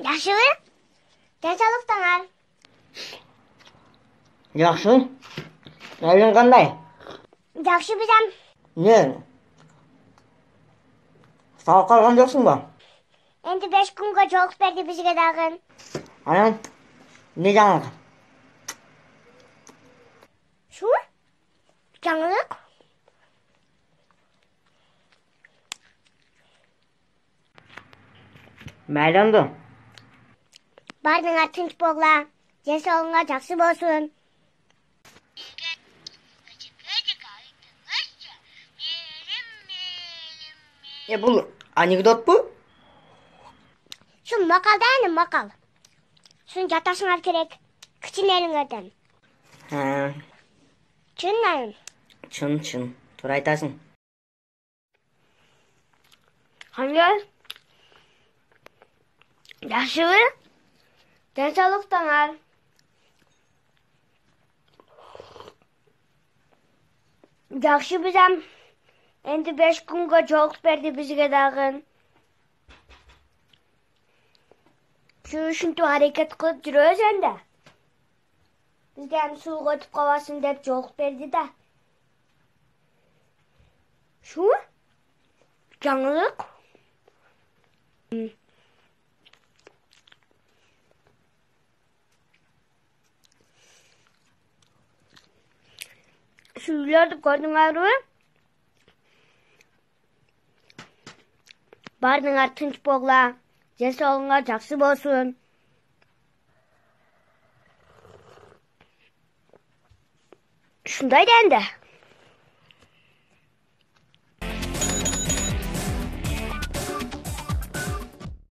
Жақсы? Денсаулықтанар. Жақсы? Әйін қандай? Жақсы бізем. Не? Сау қалған жоқсың ба? Енді 5 күнге жоқ берді бізге дағын. Анан, не жаңалық? Шу? Жаңалық? Мәлімді. Бардыңа тынч болла. Денсаулығыңа жақсы болсын. Е, бұл анекдот бұл? Шун мақалда әні мақал. Шун жатасыңар керек. Кішінеліңерден. Ә, Шын әйін. чын, чын. Тура айтасың. Хангел? Жақсыбы? Денсаулықтаңар. Жақсы бізем. Енді 5 күнге жолық берді бізге дағын. Şu үшін ту hareket қылып жүрөз енді. Бізден суға өтіп қаласын деп жолық берді да. Шу? Жаңылық? suyulardı kadınları. Barınlar tınç boğla. Cesi olunlar caksı bolsun. Şunday dendi.